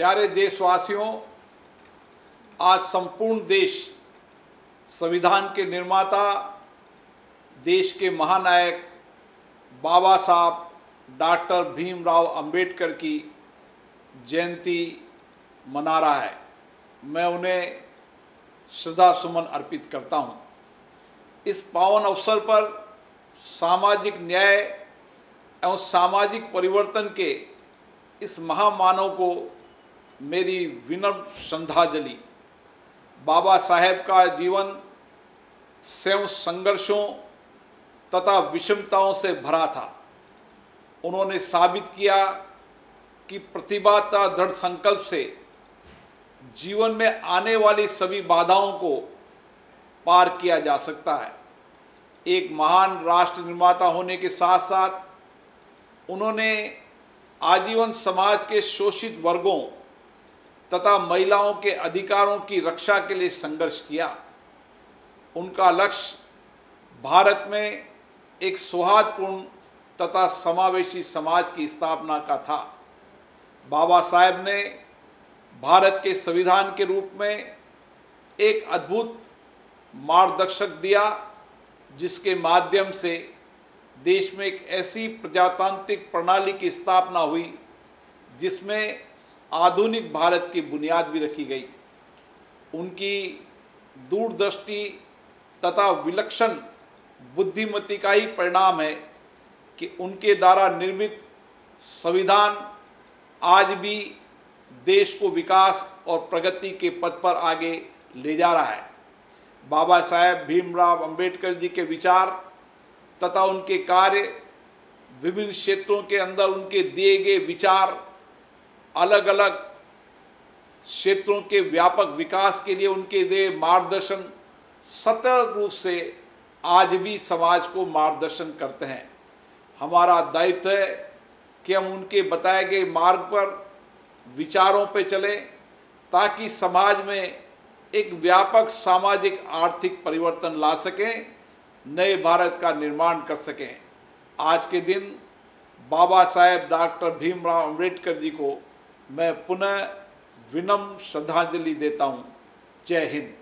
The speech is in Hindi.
प्यारे देशवासियों, आज संपूर्ण देश संविधान के निर्माता, देश के महानायक बाबा साहब, डॉक्टर भीमराव अंबेडकर की जयंती मना रहा है। मैं उन्हें श्रद्धा सुमन अर्पित करता हूँ। इस पावन अवसर पर सामाजिक न्याय एवं सामाजिक परिवर्तन के इस महामानव को मेरी विनम्र श्रद्धांजलि। बाबा साहेब का जीवन स्वयं संघर्षों तथा विषमताओं से भरा था। उन्होंने साबित किया कि प्रतिभा तथा दृढ़ संकल्प से जीवन में आने वाली सभी बाधाओं को पार किया जा सकता है। एक महान राष्ट्र निर्माता होने के साथ साथ उन्होंने आजीवन समाज के शोषित वर्गों तथा महिलाओं के अधिकारों की रक्षा के लिए संघर्ष किया। उनका लक्ष्य भारत में एक सौहार्दपूर्ण तथा समावेशी समाज की स्थापना का था। बाबा साहेब ने भारत के संविधान के रूप में एक अद्भुत मार्गदर्शक दिया, जिसके माध्यम से देश में एक ऐसी प्रजातांत्रिक प्रणाली की स्थापना हुई, जिसमें आधुनिक भारत की बुनियाद भी रखी गई। उनकी दूरदृष्टि तथा विलक्षण बुद्धिमती का ही परिणाम है कि उनके द्वारा निर्मित संविधान आज भी देश को विकास और प्रगति के पथ पर आगे ले जा रहा है। बाबा साहेब भीमराव अंबेडकर जी के विचार तथा उनके कार्य विभिन्न क्षेत्रों के अंदर उनके दिए गए विचार अलग अलग क्षेत्रों के व्यापक विकास के लिए उनके दे मार्गदर्शन सतत रूप से आज भी समाज को मार्गदर्शन करते हैं। हमारा दायित्व है कि हम उनके बताए गए मार्ग पर विचारों पर चलें ताकि समाज में एक व्यापक सामाजिक आर्थिक परिवर्तन ला सकें, नए भारत का निर्माण कर सकें। आज के दिन बाबा साहेब डॉक्टर भीमराव अंबेडकर जी को मैं पुनः विनम्र श्रद्धांजलि देता हूँ। जय हिंद।